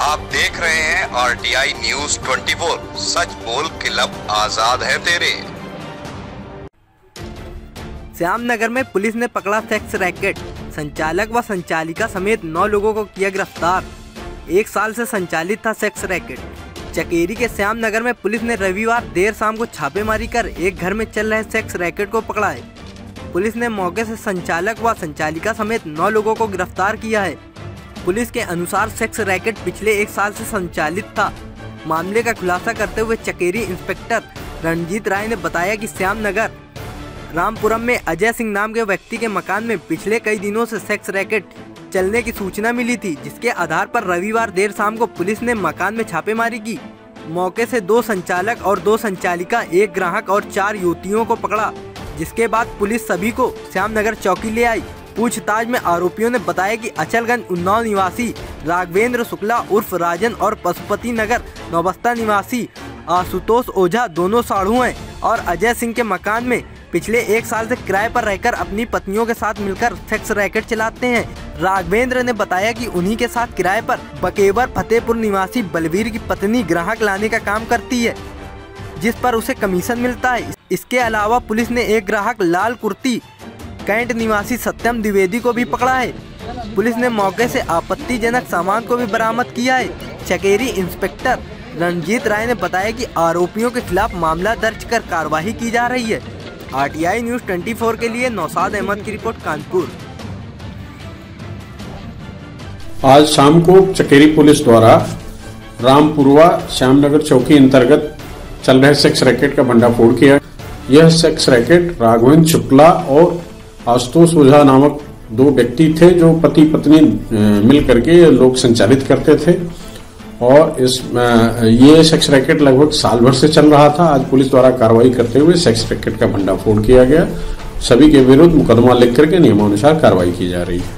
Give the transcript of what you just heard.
आप देख रहे हैं आरटीआई न्यूज़ 24 सच बोल क्लब आज़ाद है तेरे। श्यामनगर में पुलिस ने पकड़ा सेक्स रैकेट। संचालक व संचालिका समेत नौ लोगों को किया गिरफ़्तार। एक साल से संचालित था सेक्स रैकेट। चकेरी के श्यामनगर में पुलिस ने रविवार देर शाम को छापेमारी कर एक घर में चल रहे सेक्स रैकेट को पकड़ा है पुलिस ने मौके से संचालक व संचालिका समेत नौ लोगों को गिरफ़्तार किया है। पुलिस के अनुसार सेक्स रैकेट पिछले एक साल से संचालित था। मामले का खुलासा करते हुए चकेरी इंस्पेक्टर रणजीत राय ने बताया कि श्याम नगर रामपुरम में अजय सिंह नाम के व्यक्ति के मकान में पिछले कई दिनों से सेक्स रैकेट चलने की सूचना मिली थी, जिसके आधार पर रविवार देर शाम को पुलिस ने मकान में छापेमारी की। मौके से दो संचालक और दो संचालिका, एक ग्राहक और चार युवतियों को पकड़ा, जिसके बाद पुलिस सभी को श्याम नगर चौकी ले आई। पूछताछ में आरोपियों ने बताया कि अचलगंज उन्नाव निवासी राघवेंद्र शुक्ला उर्फ़ राजन और पशुपति नगर नौबस्ता निवासी आशुतोष ओझा दोनों साढ़ू हैं और अजय सिंह के मकान में पिछले एक साल से किराए पर रहकर अपनी पत्नियों के साथ मिलकर सेक्स रैकेट चलाते हैं। राघवेंद्र ने बताया कि उन्हीं के साथ किराए पर बकेवर फतेहपुर निवासी बलवीर की पत्नी ग्राहक लाने का काम करती है, जिस पर उसे कमीशन मिलता है। इसके अलावा पुलिस ने एक ग्राहक लाल कुर्ती कैंट निवासी सत्यम द्विवेदी को भी पकड़ा है। पुलिस ने मौके से आपत्तिजनक सामान को भी बरामद किया है। चकेरी इंस्पेक्टर रणजीत राय ने बताया कि आरोपियों के खिलाफ मामला दर्ज कर कार्रवाई की जा रही है। आरटीआई न्यूज़ 24 के लिए नौसाद अहमद की रिपोर्ट, कानपुर। आज शाम को चकेरी पुलिस द्वारा रामपुरवा श्यामनगर चौकी अंतर्गत चल रहे सेक्स रैकेट का भंडाफोड़ किया यह सेक्स रैकेट राघवेंद्र शुक्ला और आशुतोष ओझा नामक दो व्यक्ति थे जो पति पत्नी मिल करके लोग संचालित करते थे। और इस ये सेक्स रैकेट लगभग साल भर से चल रहा था। आज पुलिस द्वारा कार्रवाई करते हुए सेक्स रैकेट का भंडाफोड़ किया गया। सभी के विरुद्ध मुकदमा लिख करके नियमानुसार कार्रवाई की जा रही है।